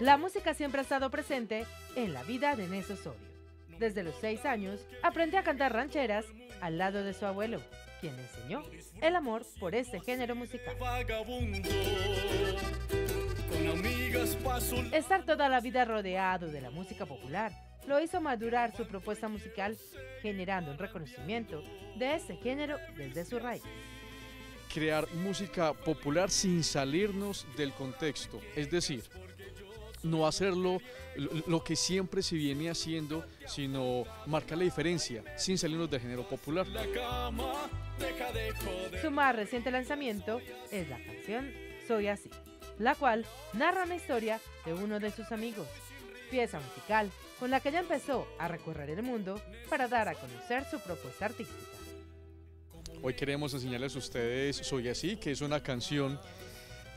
La música siempre ha estado presente en la vida de Nes Osorio. Desde los seis años, aprendió a cantar rancheras al lado de su abuelo, quien le enseñó el amor por este género musical. Estar toda la vida rodeado de la música popular lo hizo madurar su propuesta musical, generando un reconocimiento de este género desde su raíz. Crear música popular sin salirnos del contexto, es decir, no hacerlo lo que siempre se viene haciendo, sino marcar la diferencia sin salirnos del género popular. Su más reciente lanzamiento es la canción Soy así, la cual narra una historia de uno de sus amigos, pieza musical con la que ya empezó a recorrer el mundo para dar a conocer su propuesta artística. Hoy queremos enseñarles a ustedes Soy así, que es una canción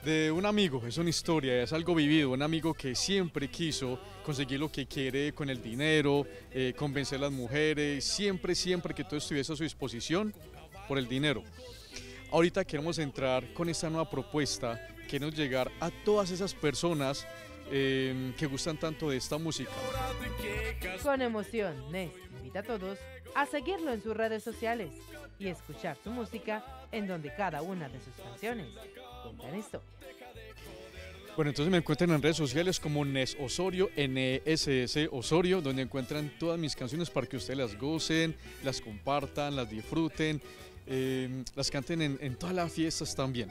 de un amigo, es una historia, es algo vivido, un amigo que siempre quiso conseguir lo que quiere con el dinero, eh, convencer a las mujeres, siempre, siempre que todo estuviese a su disposición por el dinero. Ahorita queremos entrar con esta nueva propuesta, queremos llegar a todas esas personas eh, que gustan tanto de esta música. Con emoción, Nes invita a todos a seguirlo en sus redes sociales y escuchar su música en donde cada una de sus canciones cuentan historia. Bueno, entonces me encuentran en redes sociales como Nes Osorio, N-E-S-S Osorio, donde encuentran todas mis canciones para que ustedes las gocen, las compartan, las disfruten, eh, las canten en, en todas las fiestas también.